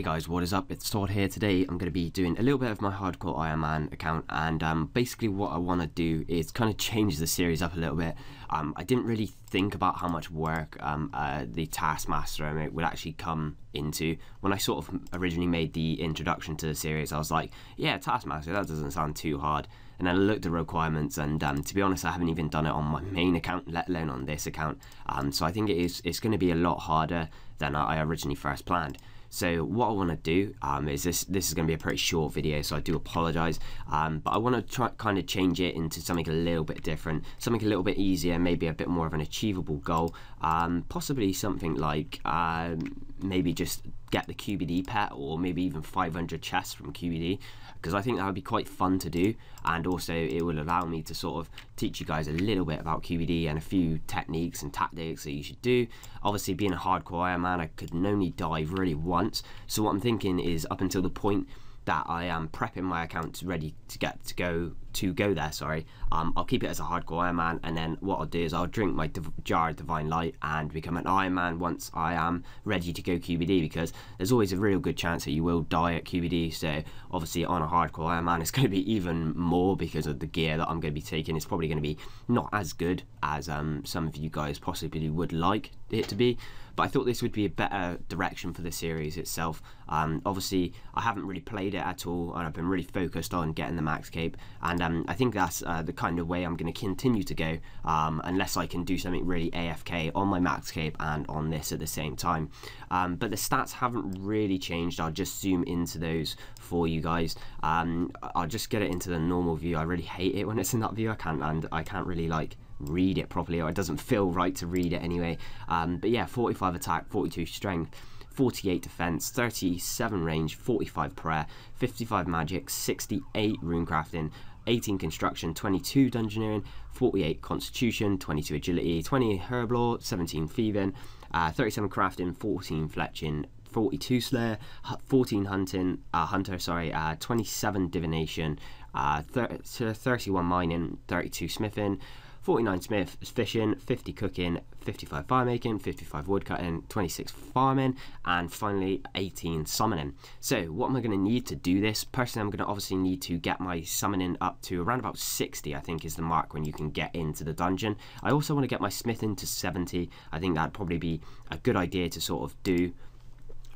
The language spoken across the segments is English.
guys, what is up? It's Todd here. Today I'm going to be doing a little bit of my hardcore Iron Man account and um, basically what I want to do is kind of change the series up a little bit. Um, I didn't really think about how much work um, uh, the Taskmaster would actually come into. When I sort of originally made the introduction to the series, I was like, yeah, Taskmaster, that doesn't sound too hard. And then I looked at requirements and um, to be honest, I haven't even done it on my main account, let alone on this account. Um, so I think it is, it's going to be a lot harder than I originally first planned. So what I want to do um, is this. This is going to be a pretty short video, so I do apologise. Um, but I want to try kind of change it into something a little bit different, something a little bit easier, maybe a bit more of an achievable goal. Um, possibly something like um, maybe just get the QBD pet or maybe even 500 chests from QBD because I think that would be quite fun to do and also it will allow me to sort of teach you guys a little bit about QBD and a few techniques and tactics that you should do. Obviously being a hardcore Iron Man I could only dive really once so what I'm thinking is up until the point that I am prepping my account ready to get to go to go there sorry um, I'll keep it as a hardcore Iron Man and then what I'll do is I'll drink my jar of Divine Light and become an Iron Man once I am ready to go QBD because there's always a real good chance that you will die at QBD so obviously on a hardcore Iron Man it's going to be even more because of the gear that I'm going to be taking it's probably going to be not as good as um, some of you guys possibly would like it to be but I thought this would be a better direction for the series itself. Um, obviously, I haven't really played it at all, and I've been really focused on getting the max cape, and um, I think that's uh, the kind of way I'm going to continue to go, um, unless I can do something really AFK on my max cape and on this at the same time. Um, but the stats haven't really changed. I'll just zoom into those for you guys. Um, I'll just get it into the normal view. I really hate it when it's in that view. I can't and I can't really like read it properly or it doesn't feel right to read it anyway. Um, but yeah, 45 attack, 42 strength. 48 defense, 37 range, 45 prayer, 55 magic, 68 runecrafting, 18 construction, 22 dungeoneering, 48 constitution, 22 agility, 20 herblore, 17 thieving, uh, 37 crafting, 14 fletching, 42 slayer, 14 hunting, uh, hunter, sorry, uh, 27 divination, uh, 31 mining, 32 smithing, 49 smith fishing, 50 cooking, 55 fire making, 55 wood cutting, 26 farming, and finally 18 summoning. So what am I going to need to do this? Personally, I'm going to obviously need to get my summoning up to around about 60, I think is the mark when you can get into the dungeon. I also want to get my smithing to 70. I think that'd probably be a good idea to sort of do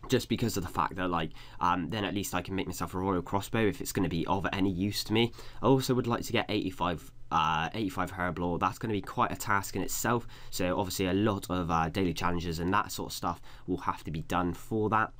just because of the fact that like um, then at least I can make myself a royal crossbow if it's going to be of any use to me. I also would like to get 85 uh, 85 Herblore, that's going to be quite a task in itself. So obviously a lot of uh, daily challenges and that sort of stuff will have to be done for that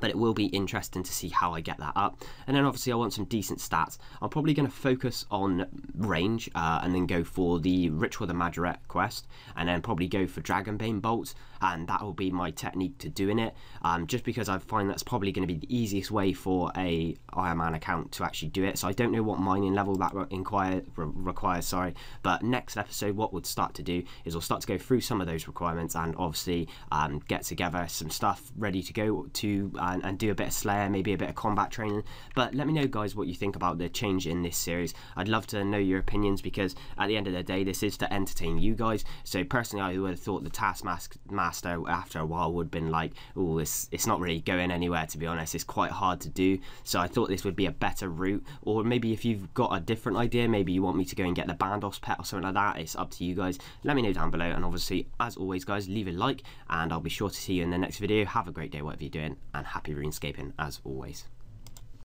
but it will be interesting to see how I get that up. And then obviously I want some decent stats. I'm probably going to focus on range uh, and then go for the Ritual of the Mahjarrat quest and then probably go for Dragonbane bolts and that will be my technique to doing it um, just because I find that's probably going to be the easiest way for a Iron Man account to actually do it. So I don't know what mining level that inquire, re requires, sorry, but next episode what we'll start to do is we'll start to go through some of those requirements and obviously um, get together some stuff ready to go to and, and do a bit of Slayer, maybe a bit of combat training. But let me know, guys, what you think about the change in this series. I'd love to know your opinions because at the end of the day, this is to entertain you guys. So personally, I would have thought the Taskmaster after a while would have been like, oh, it's, it's not really going anywhere, to be honest. It's quite hard to do. So I thought this would be a better route. Or maybe if you've got a different idea, maybe you want me to go and get the Bandos pet or something like that, it's up to you guys. Let me know down below. And obviously, as always, guys, leave a like and I'll be sure to see you in the next video. Have a great day, whatever you're doing, and happy RuneScaping as always.